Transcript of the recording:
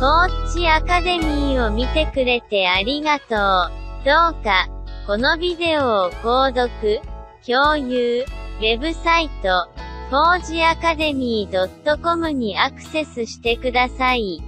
フォーチアカデミーを見てくれてありがとう。どうか、このビデオを購読、共有、ウェブサイト、フォージアカデミー .com にアクセスしてください。